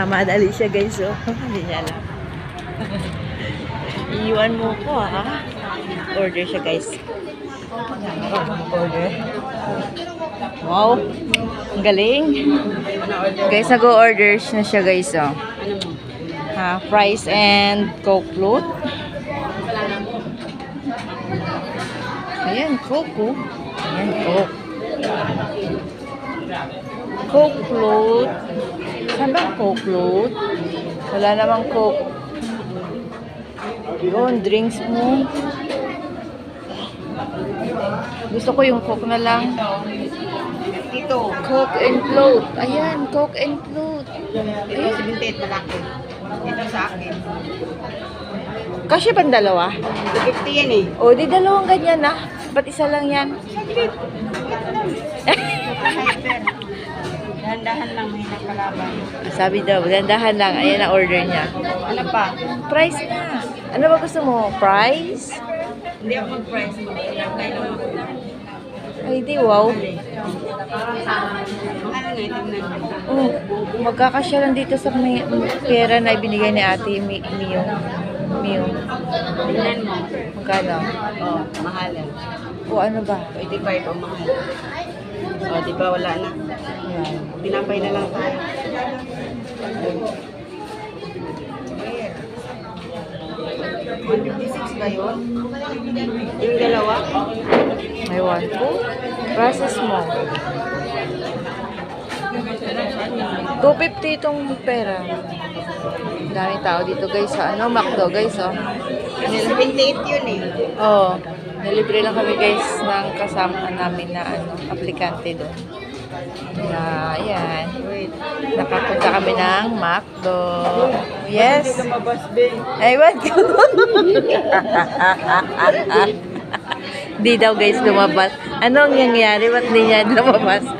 Nagmamadali siya guys, oh. Hindi niya alam. Iiwan mo ko, ha? Order siya guys. Order. Wow. Ang galing. Guys, nag-order na siya guys, oh. Ha, fries and coke float. Ayan, coke, oh. Ayan, coke. Coke float. Coke float? Wala namang coke. Yun, drinks mo. Gusto ko yung coke na lang. Ito. Coke and float. Ayan, coke and float. Ito, 78 malaki. Ito sa akin. Kasi pang dalawa? 250 yan eh. O, di dalawang ganyan na. Ba't isa lang yan? Dahan-dahan lang may nakalaban. Sabi daw, dandahan lang. Ayan ang order niya. Ano pa? Price na. Ano ba gusto mo? Price? Hindi ako mag-price. Ay, di wow. Ano. Oh, magkakasya lang dito sa may pera na ibinigay ni ate Mi Mio. Mio. Tingnan mo. Magkano? Oh, mahal yan. O ano ba? 25 ang mahal. Oh, di ba wala na? Tinapay na lang tayo. $156 ba yun? Yung dalawa? May one po. Process mo. 250 itong pera. Daming tao dito guys sa ano, McDo guys oh. 78 yun eh. Oo. Nalibre lang kami guys ng kasama namin na ano, aplikante doon. Na, ayan. Nakapunta kami ng McDo. Yes. Ay, what? Di daw guys lumabas. Anong nangyari? Ba't di niya lumabas?